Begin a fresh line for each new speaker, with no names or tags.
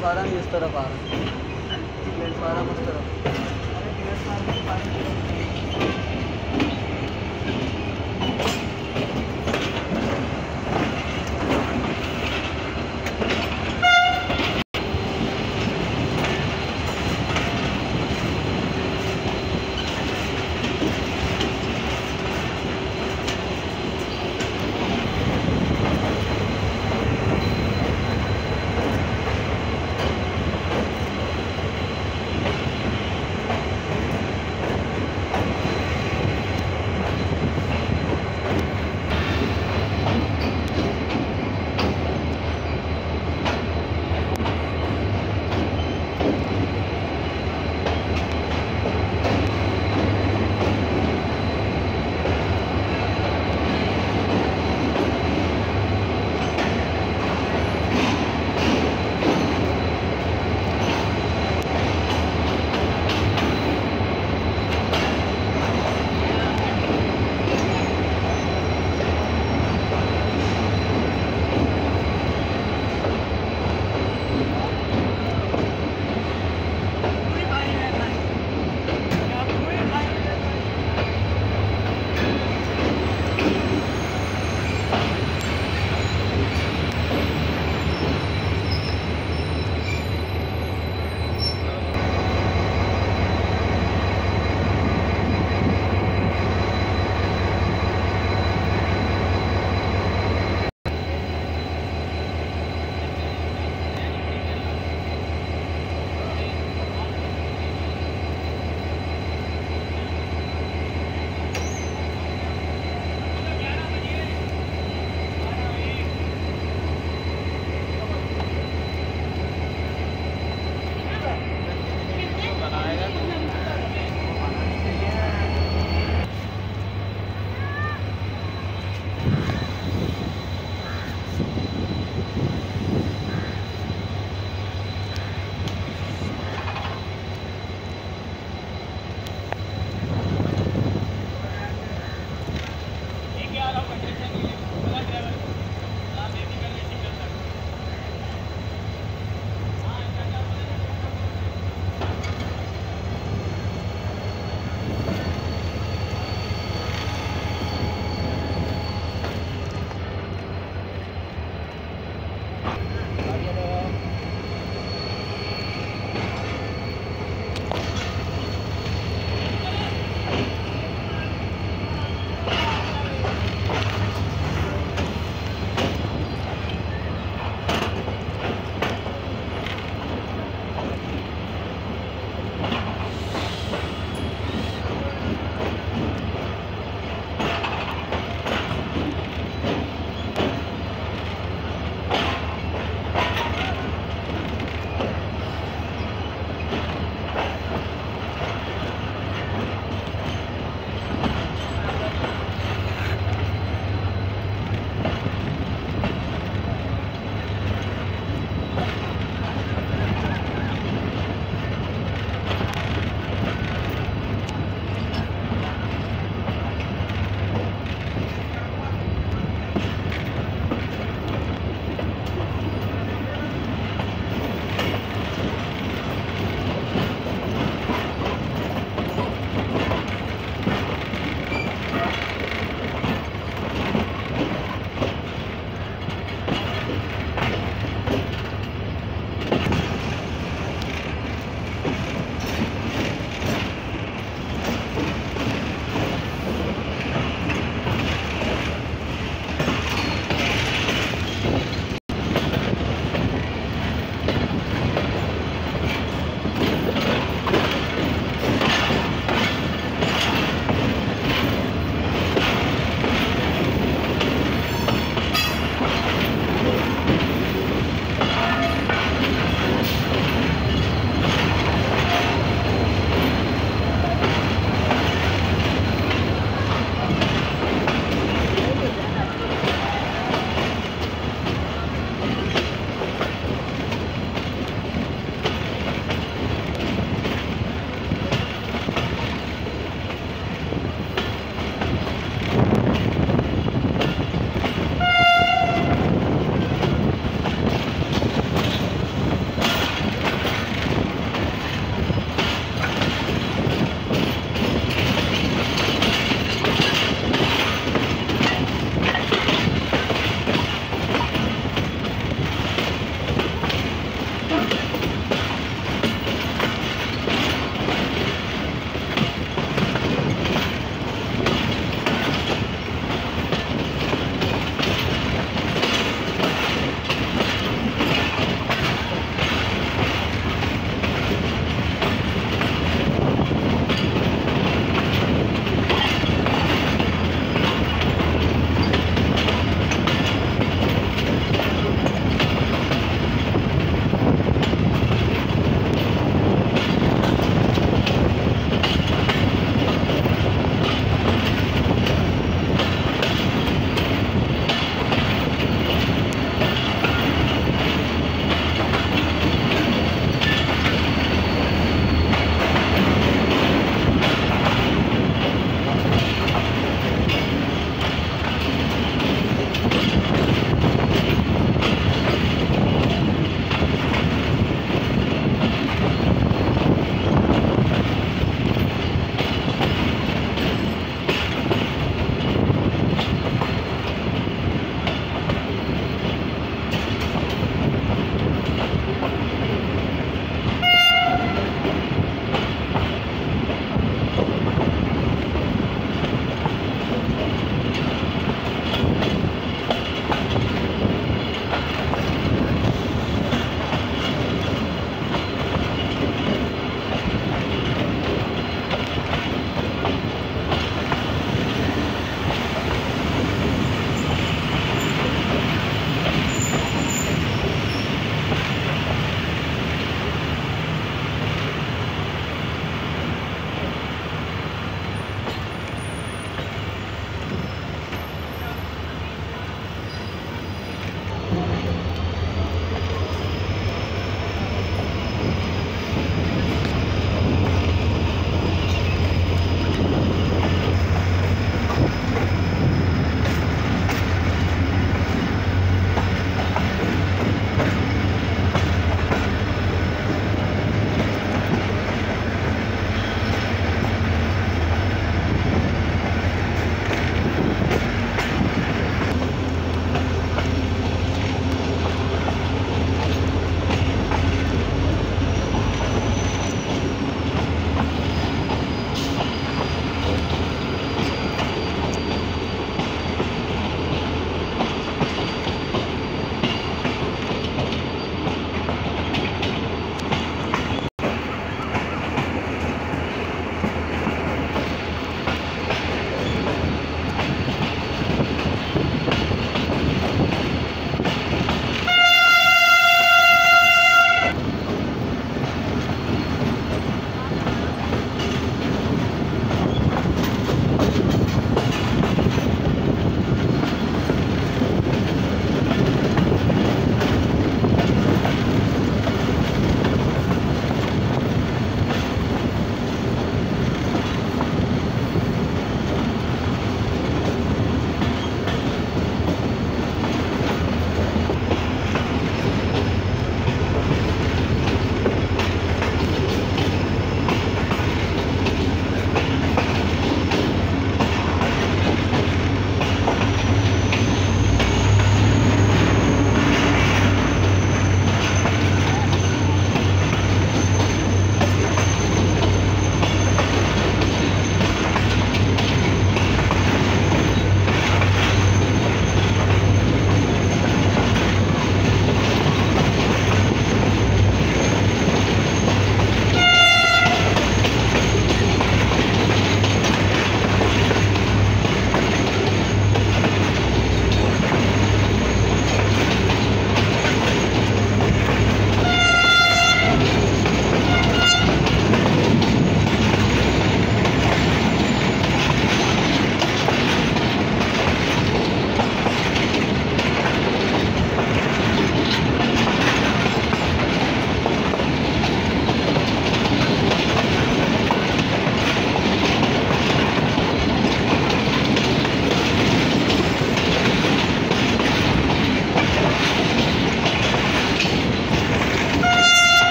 Platform है इस तरफ़ आ रहा है।